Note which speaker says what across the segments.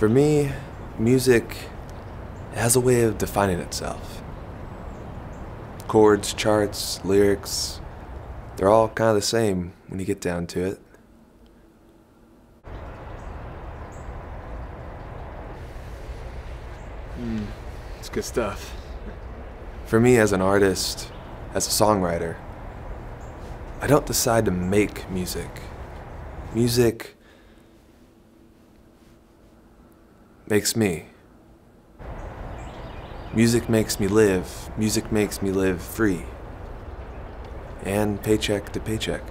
Speaker 1: For me, music has a way of defining itself. Chords, charts, lyrics, they're all kind of the same when you get down to it.
Speaker 2: Hmm, it's good stuff.
Speaker 1: For me, as an artist, as a songwriter, I don't decide to make music. Music makes me. Music makes me live. Music makes me live free. And paycheck to paycheck.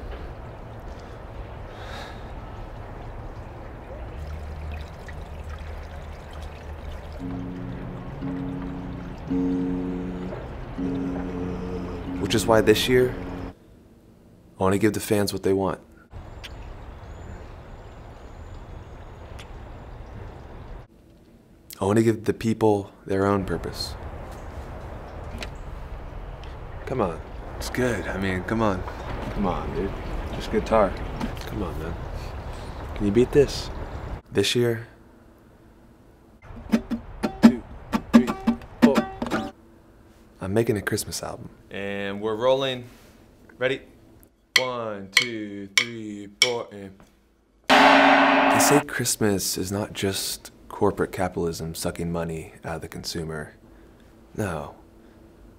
Speaker 1: Which is why this year, I want to give the fans what they want. I want to give the people their own purpose. Come on. It's good. I mean, come on. Come on, dude. Just guitar. Come on, man. Can you beat this? This year,
Speaker 2: Two, three, four.
Speaker 1: I'm making a Christmas album.
Speaker 3: And we're rolling. Ready? One, two, three, four, and.
Speaker 1: They say Christmas is not just corporate capitalism sucking money out of the consumer. No.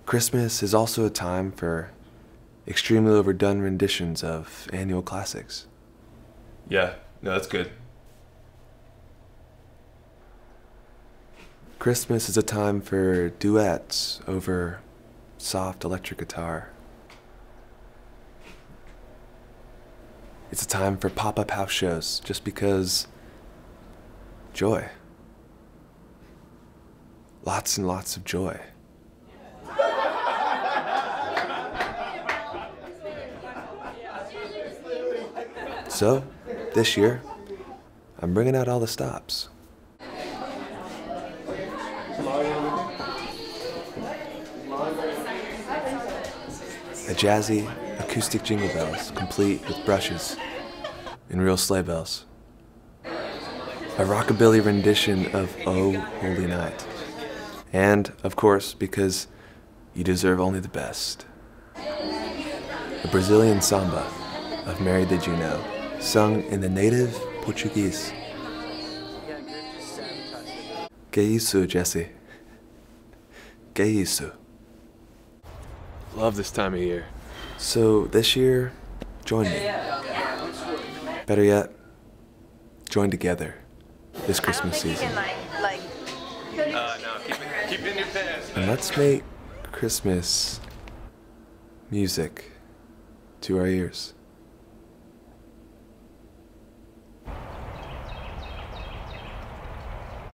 Speaker 1: Christmas is also a time for extremely overdone renditions of annual classics.
Speaker 3: Yeah, no, that's good.
Speaker 1: Christmas is a time for duets over soft electric guitar. It's a time for pop up house shows just because joy. Lots and lots of joy. So, this year, I'm bringing out all the stops. A jazzy, acoustic jingle bells, complete with brushes and real sleigh bells. A rockabilly rendition of Oh Holy Night. And, of course, because you deserve only the best. A Brazilian samba of Mary Did You Know, sung in the native Portuguese. Que isso, Jesse? Que isso?
Speaker 2: Love this time of year.
Speaker 1: So this year, join me. Better yet, join together this Christmas season. And let's make Christmas music to our ears.